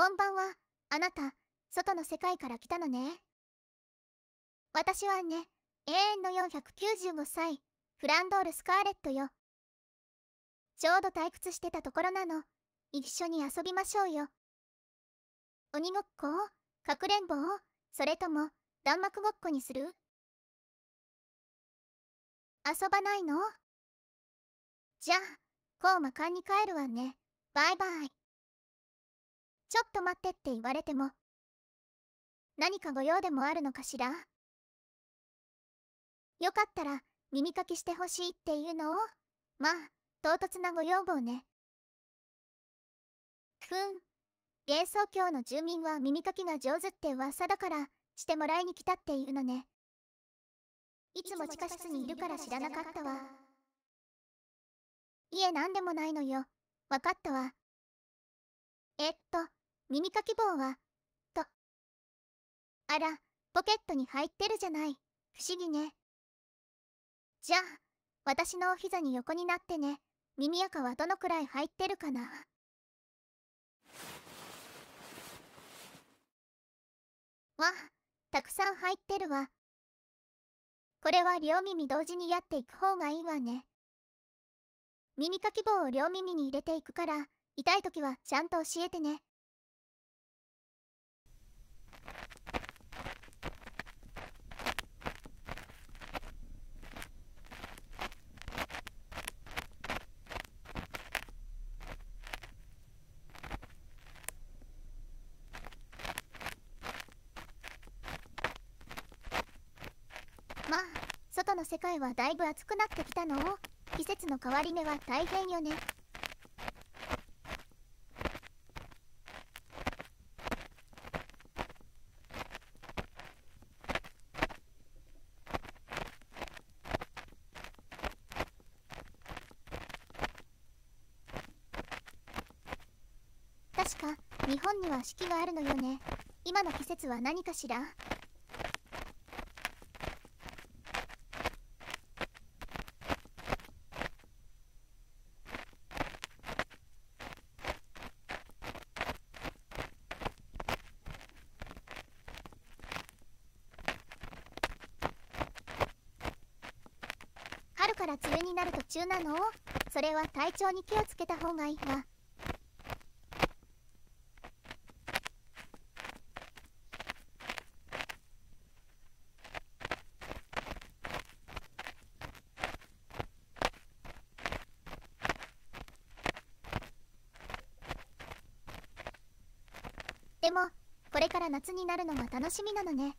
こんばんは、あなた、外の世界から来たのね。私はね、永遠の495歳、フランドール・スカーレットよ。ちょうど退屈してたところなの。一緒に遊びましょうよ。鬼ごっこかくれんぼそれとも、弾幕ごっこにする？遊ばないの？じゃあ、こう魔館に帰るわね。バイバイ。ちょっと待ってって言われても。何かご用でもあるのかしらよかったら耳かきしてほしいっていうのをまあ、唐突なご要望ね。ふん。幻想郷の住民は耳かきが上手って噂だからしてもらいに来たっていうのね。いつも地下室にいるから知らなかったわ。いえ、なんでもないのよ。わかったわ。えっと、耳かき棒は、と。あら、ポケットに入ってるじゃない。不思議ね。じゃあ、私のお膝に横になってね。耳垢はどのくらい入ってるかなわ、たくさん入ってるわ。これは両耳同時にやっていく方がいいわね。耳かき棒を両耳に入れていくから、痛い時はちゃんと教えてね。まあ外の世界はだいぶ暑くなってきたの。季節の変わり目は大変よね。確か日本には四季があるのよね。今の季節は何かしら？から梅雨になる途中なの。それは体調に気をつけた方がいいわ。でもこれから夏になるのが楽しみなのね。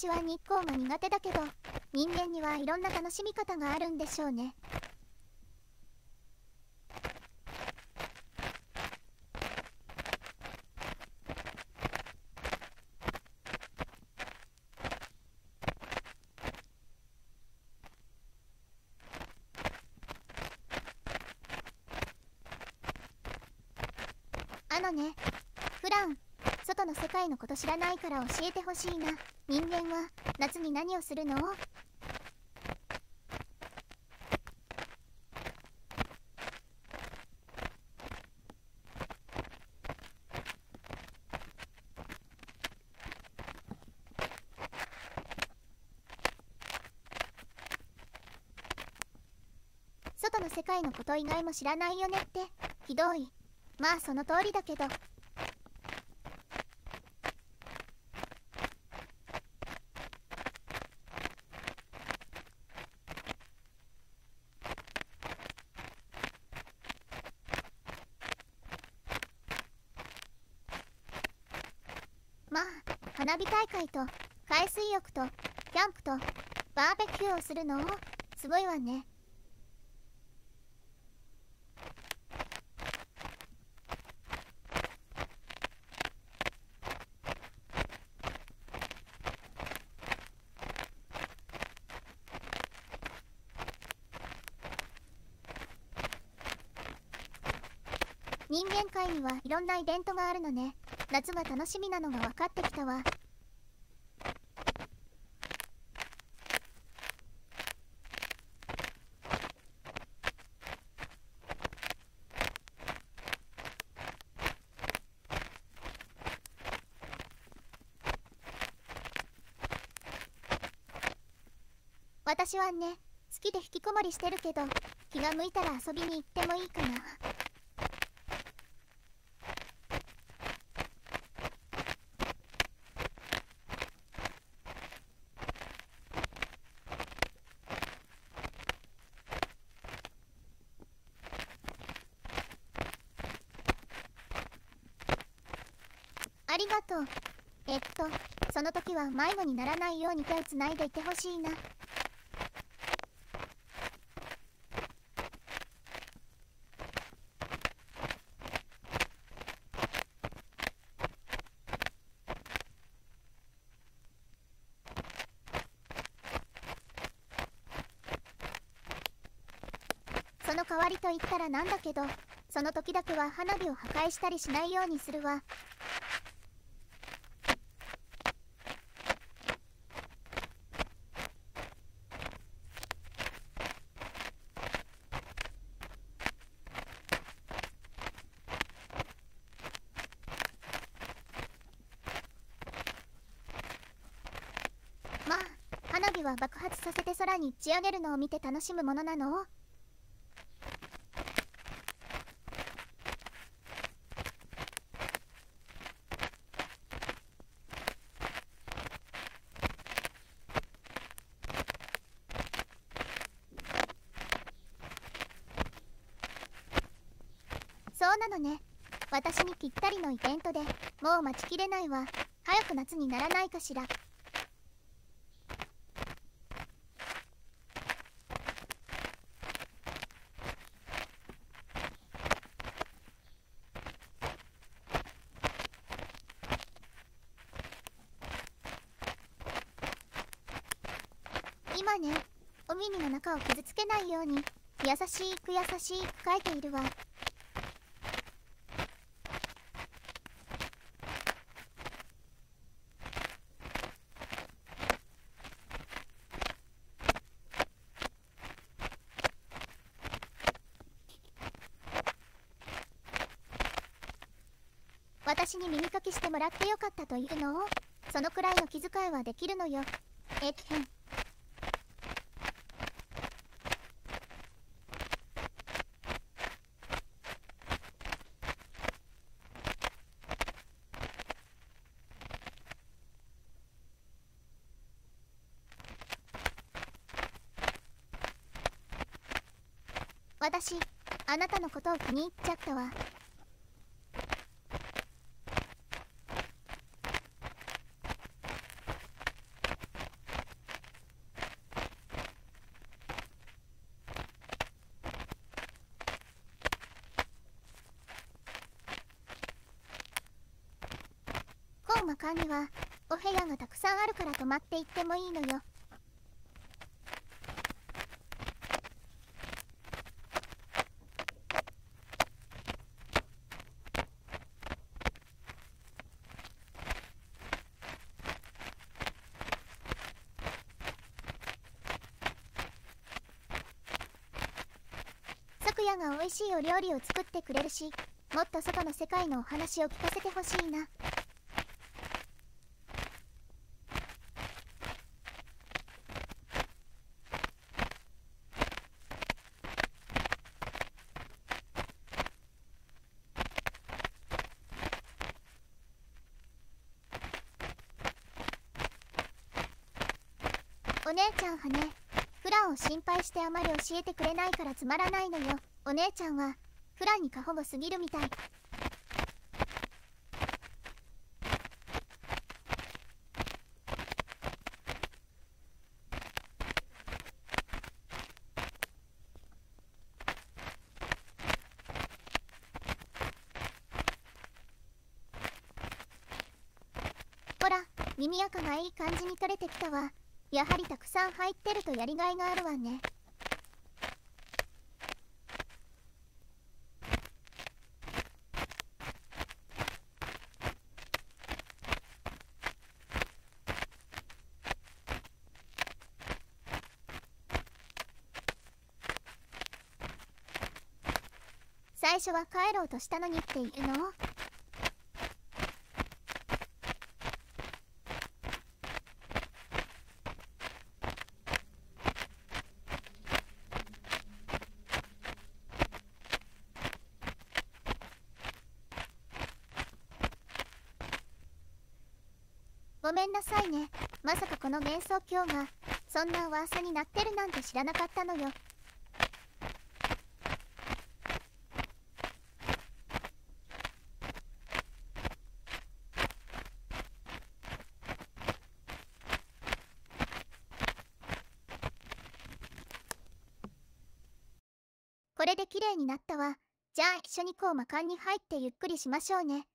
私は日光が苦手だけど人間にはいろんな楽しみ方があるんでしょうね。あのね普段外の世界のこと知らないから教えてほしいな。人間は夏に何をするの？外の世界のこと以外も知らないよねって。ひどい。まあその通りだけどまあ花火大会と海水浴とキャンプとバーベキューをするのすごいわね。人間界にはいろんなイベントがあるのね。夏が楽しみなのが分かってきたわ。私はね好きで引きこもりしてるけど気が向いたら遊びに行ってもいいかな。ありがとう。えっとその時は迷子にならないように手をつないでいてほしいなその代わりと言ったらなんだけどその時だけは花火を破壊したりしないようにするわ。まあ花火は爆発させて空に打ち上げるのを見て楽しむものなの。なのね。私にぴったりのイベントでもう待ちきれないわ。早く夏にならないかしら。今ねお耳の中を傷つけないように優しく優しく書いているわ。私に耳かきしてもらってよかったというの？をそのくらいの気遣いはできるのよ。えっへん。私あなたのことを気に入っちゃったわ。コウマカにはお部屋がたくさんあるから泊まっていってもいいのよ。昨夜が美味しいお料理を作ってくれるしもっと外の世界のお話を聞かせてほしいな。お姉ちゃんはねフランを心配してあまり教えてくれないからつまらないのよ。お姉ちゃんはフランに過保護すぎるみたい。ほら耳垢がいい感じに取れてきたわ。やはりたくさん入ってるとやりがいがあるわね。最初は帰ろうとしたのにっていうの？ごめんなさいね。まさかこの瞑想郷がそんな噂になってるなんて知らなかったのよ。これで綺麗になったわ。じゃあ一緒にこう魔館に入ってゆっくりしましょうね。